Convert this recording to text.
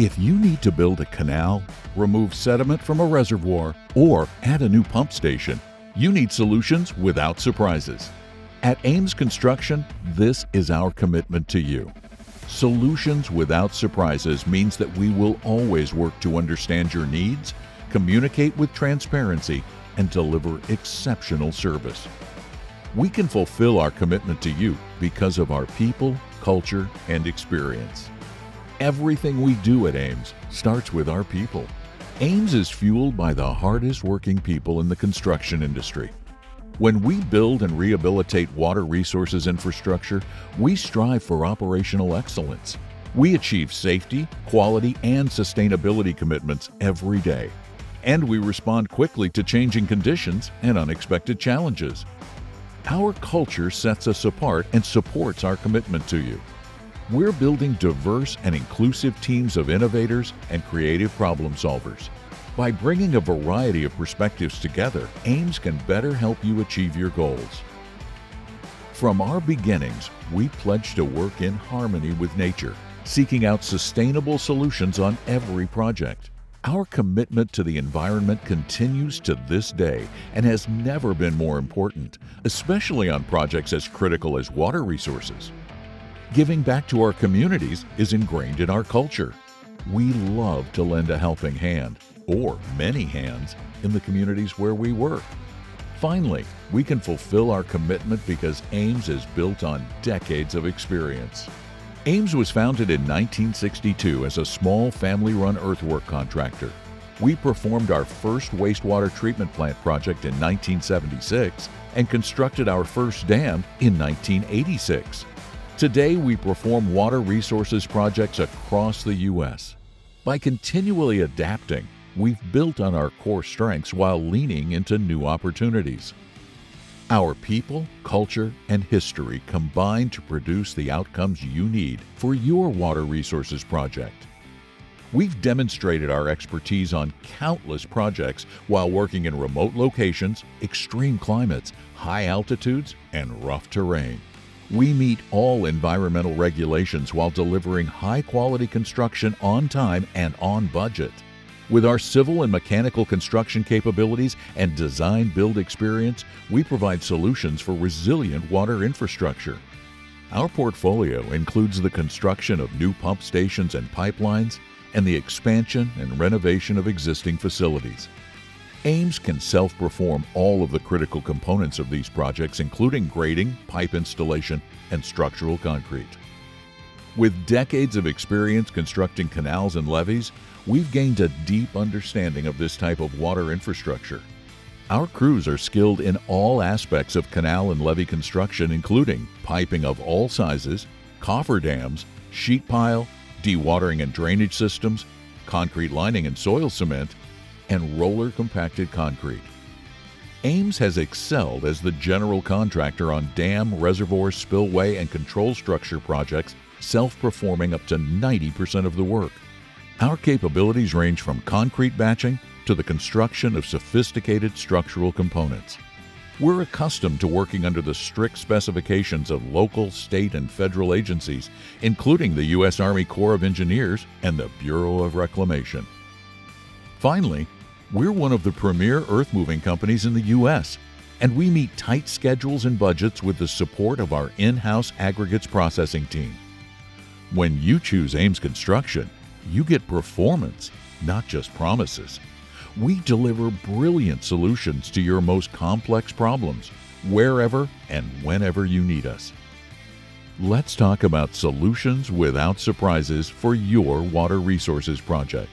If you need to build a canal, remove sediment from a reservoir, or add a new pump station, you need solutions without surprises. At Ames Construction, this is our commitment to you. Solutions without surprises means that we will always work to understand your needs, communicate with transparency, and deliver exceptional service. We can fulfill our commitment to you because of our people, culture, and experience. Everything we do at Ames starts with our people. Ames is fueled by the hardest working people in the construction industry. When we build and rehabilitate water resources infrastructure, we strive for operational excellence. We achieve safety, quality, and sustainability commitments every day. And we respond quickly to changing conditions and unexpected challenges. Our culture sets us apart and supports our commitment to you. We're building diverse and inclusive teams of innovators and creative problem solvers. By bringing a variety of perspectives together, Ames can better help you achieve your goals. From our beginnings, we pledge to work in harmony with nature, seeking out sustainable solutions on every project. Our commitment to the environment continues to this day and has never been more important, especially on projects as critical as water resources. Giving back to our communities is ingrained in our culture. We love to lend a helping hand, or many hands, in the communities where we work. Finally, we can fulfill our commitment because Ames is built on decades of experience. Ames was founded in 1962 as a small family run earthwork contractor. We performed our first wastewater treatment plant project in 1976 and constructed our first dam in 1986. Today, we perform water resources projects across the U.S. By continually adapting, we've built on our core strengths while leaning into new opportunities. Our people, culture, and history combine to produce the outcomes you need for your water resources project. We've demonstrated our expertise on countless projects while working in remote locations, extreme climates, high altitudes, and rough terrain. We meet all environmental regulations while delivering high quality construction on time and on budget. With our civil and mechanical construction capabilities and design build experience, we provide solutions for resilient water infrastructure. Our portfolio includes the construction of new pump stations and pipelines and the expansion and renovation of existing facilities. Ames can self perform all of the critical components of these projects, including grading, pipe installation, and structural concrete. With decades of experience constructing canals and levees, we've gained a deep understanding of this type of water infrastructure. Our crews are skilled in all aspects of canal and levee construction, including piping of all sizes, cofferdams, sheet pile, dewatering and drainage systems, concrete lining and soil cement, and roller compacted concrete. Ames has excelled as the general contractor on dam, reservoir, spillway, and control structure projects, self performing up to 90% of the work. Our capabilities range from concrete batching to the construction of sophisticated structural components. We're accustomed to working under the strict specifications of local, state, and federal agencies, including the U.S. Army Corps of Engineers and the Bureau of Reclamation. Finally, we're one of the premier earth moving companies in the U.S., and we meet tight schedules and budgets with the support of our in house aggregates processing team. When you choose Ames Construction, you get performance, not just promises. We deliver brilliant solutions to your most complex problems, wherever and whenever you need us. Let's talk about solutions without surprises for your water resources project.